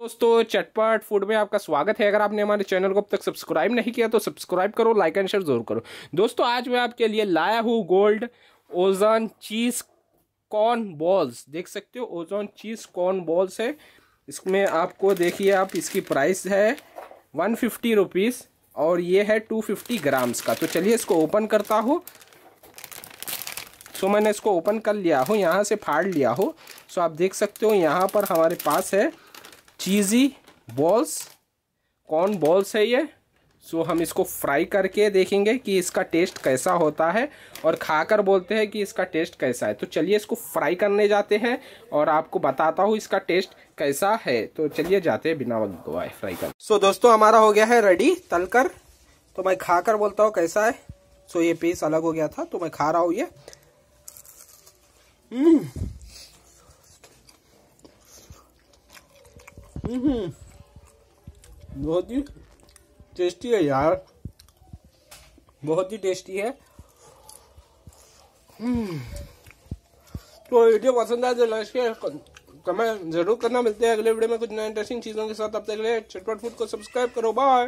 दोस्तों, चटपट फ़ूड में आपका स्वागत है। अगर आपने हमारे चैनल को अब तक सब्सक्राइब नहीं किया तो सब्सक्राइब करो, लाइक एंड शेयर ज़रूर करो। दोस्तों, आज मैं आपके लिए लाया हूँ golden cheese corn balls. देख सकते हो, ओजोन चीज़ कॉर्न बॉल्स है। इसमें आपको देखिए आप, इसकी प्राइस है वन फिफ्टी रुपीज़ और ये है टू फिफ्टी ग्राम्स का। तो चलिए इसको ओपन करता हूँ। सो, मैंने इसको ओपन कर लिया हो, यहाँ से फाड़ लिया हो। सो, आप देख सकते हो, यहाँ पर हमारे पास है चीज़ी बॉल्स कौन बॉल्स है ये। सो हम इसको फ्राई करके देखेंगे कि इसका टेस्ट कैसा होता है और खाकर बोलते हैं कि इसका टेस्ट कैसा है। तो चलिए इसको फ्राई करने जाते हैं और आपको बताता हूँ इसका टेस्ट कैसा है। तो चलिए जाते हैं बिना वक्त गवाए फ्राई कर सो so, दोस्तों हमारा हो गया है रेडी तलकर। तो मैं खाकर बोलता हूँ कैसा है। सो so, ये पीस अलग हो गया था तो मैं खा रहा हूँ ये। बहुत ही टेस्टी है यार। बहुत ही टेस्टी है। हम्म। तो वीडियो पसंद आए तो लाइक कमेंट ज़रूर करना। मिलते हैं अगले वीडियो में कुछ नए इंटरेस्टिंग चीज़ों के साथ। अब तक चटपट फ़ूड को सब्सक्राइब करो। बाय